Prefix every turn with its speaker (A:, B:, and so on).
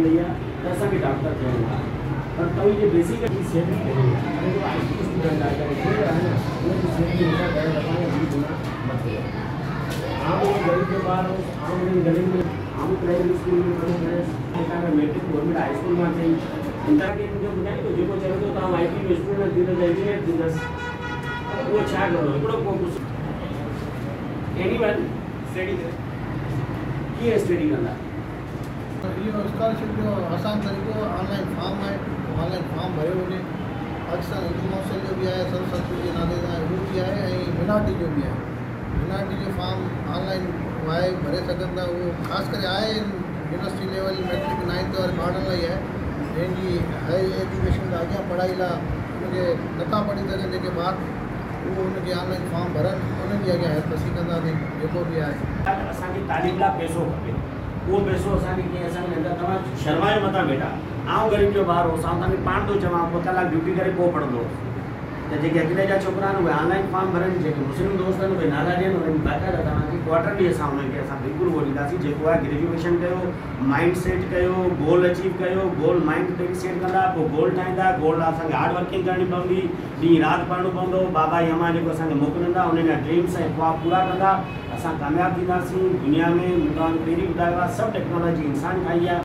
A: थी। वई आहे त असांखे डॉक्टर थियणो आहे पर तव्हां जे बेसिक सेफ्टी कहिड़ी आहे हाणे जेको आई टी स्टूडेंट आहे करे केरु आहे न उनजी सेफ्टी हुनखां घर रखण जी गुना मथे आहे आम उहो ग़रीब जो ॿार हो आम उन्हनि गरीब में आम प्राइमरी स्कूल में पढ़ो करे तव्हांखे मैट्रिक गवर्नमेंट हाई स्कूल में माँ चई तव्हांखे मुंहिंजो ॿुधाए थो जेको चयो थो तव्हां आई टी में स्टूडेंट थींदो त इंजीनियर थींदसि उहो छा कंदो हिकिड़ो को एनी वन स्टडी कीअं स्टडी कंदा
B: इहो स्कॉलरशिप जो आसान तरीक़ो ऑनलाइन फॉर्म आहे ऑनलाइन फॉर्म भरियो वञे पाकिस्तान हिंदू जो बि आहे सर्व संस्कृति जे नाले सां उहो बि आहे ऐं मिनाटी जो बि आहे मिनाटी जो फॉर्म ऑनलाइन आहे भरे था उहो ख़ासि करे आहे यूनिवर्सिटी लेवल मैट्रिक नाइंथ और ॿारनि लाइ आहे जंहिंजी हाई एजुकेशन अॻियाँ पढ़ाई लाइ उनखे नथा पढ़ी सघनि जेके ॿार उहो उनखे ऑनलाइन फॉर्म भरनि उनजी अॻियाँ हेल्प असीं कंदासीं जेको बि आहे
A: तालीम लाइ पैसो खपे उहो पैसो असांखे कीअं असांखे अंदरि तव्हां शर्मायो मथां वेठा आउं ग़रीब जो ॿार हो तव्हांखे पाण थो चवां ॿ कलाक ड्यूटी करे पोइ पढ़ंदो त जेके अॻिले जा, छोकिरा उहे ऑनलाइन फॉर्म भरनि जेके मुस्लिम दोस्त आहिनि उहे असा क्वार्टरली असां उन्हनि खे असां बिल्कुलु उहो ॾींदासीं जेको आहे ग्रेजुएशन कर माइंड सेट कर गोल अचीव कर गोल माइंड पे सेट कंदा पोइ गोल ठाहींदा गोल असांखे हार्ड वर्किंग करनी पवी ॾींहुं राति पढ़णो पवंदो बाबा यमा जेको असांखे मोकिलींदा उन्हनि ड्रीम्स ऐं ख़्वाब पूरा कंदा असां कामयाबु दुनिया में मूं आहे सभु टेक्नोलॉजी इंसान खाई आहे